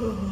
Oh.